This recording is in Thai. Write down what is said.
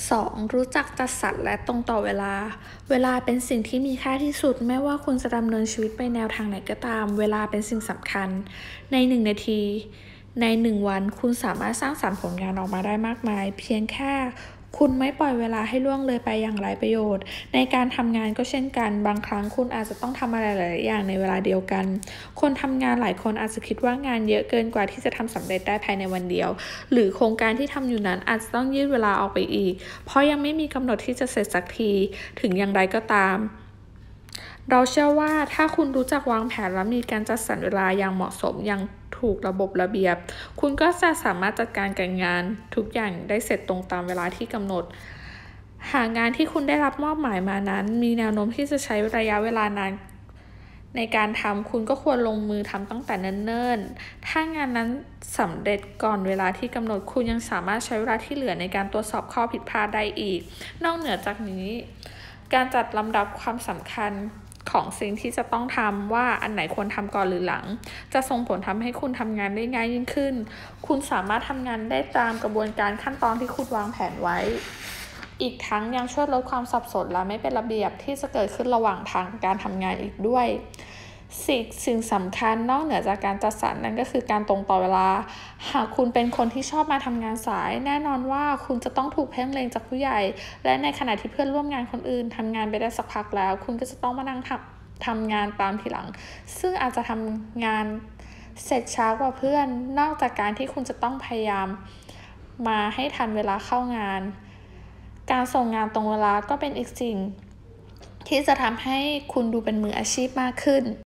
2. รู้จักจัดสรรและตรงต่อเวลา เวลาเป็นสิ่งที่มีค่าที่สุด ไม่ว่าคุณจะดำเนินชีวิตไปแนวทางไหนก็ตาม เวลาเป็นสิ่งสำคัญ ในหนึ่งนาที ในหนึ่งวัน คุณสามารถสร้างสรรค์ผลงานออกมาได้มากมาย เพียงแค่ คุณไม่ปล่อยเวลาให้ล่วงเลยไปอย่างไร้ประโยชน์ ในการทำงานก็เช่นกัน บางครั้งคุณอาจจะต้องทำอะไรหลายอย่างในเวลาเดียวกัน คนทำงานหลายคนอาจจะคิดว่างานเยอะเกินกว่าที่จะทำสำเร็จได้ภายในวันเดียว หรือโครงการที่ทำอยู่นั้นอาจจะต้องยืดเวลาออกไปอีก เพราะยังไม่มีกำหนดที่จะเสร็จสักที ถึงอย่างไรก็ตาม เราเชื่อว่าถ้าคุณรู้จักวางแผนและมีการจัดสรรเวลาอย่างเหมาะสมอย่างถูกระบบระเบียบ คุณก็จะสามารถจัดการการงานทุกอย่างได้เสร็จตรงตามเวลาที่กำหนด หากงานที่คุณได้รับมอบหมายมานั้น มีแนวโน้มที่จะใช้ระยะเวลานานในการทำคุณก็ควรลงมือทำตั้งแต่เนิ่นๆ ถ้างานนั้นสำเร็จก่อนเวลาที่กำหนดคุณยังสามารถใช้เวลาที่เหลือในการตรวจสอบข้อผิดพลาดได้อีก นอกเหนือจากนี้ การจัดลำดับความสำคัญ ของสิ่งที่จะต้องทำว่าอันไหนควรทำก่อนหรือหลัง จะส่งผลทำให้คุณทำงานได้ง่ายยิ่งขึ้น คุณสามารถทำงานได้ตามกระบวนการขั้นตอนที่คุณวางแผนไว้ อีกทั้งยังช่วยลดความสับสนและไม่เป็นระเบียบที่จะเกิดขึ้นระหว่างทางการทำงานอีกด้วย สิ่งสิ่งสำคัญนอกเหนือจากการจัดสรรนั่นก็คือการตรงต่อเวลา หากคุณเป็นคนที่ชอบมาทำงานสาย แน่นอนว่าคุณจะต้องถูกเพ่งเล็งจากผู้ใหญ่ และในขณะที่เพื่อนร่วมงานคนอื่นทำงานไปได้สักพักแล้ว คุณก็จะต้องมานั่งทำทำงานตามทีหลัง ซึ่งอาจจะทำงานเสร็จช้ากว่าเพื่อน นอกจากการที่คุณจะต้องพยายามมาให้ทันเวลาเข้างาน การส่งงานตรงเวลาก็เป็นอีกสิ่งที่จะทำให้คุณดูเป็นมืออาชีพมากขึ้น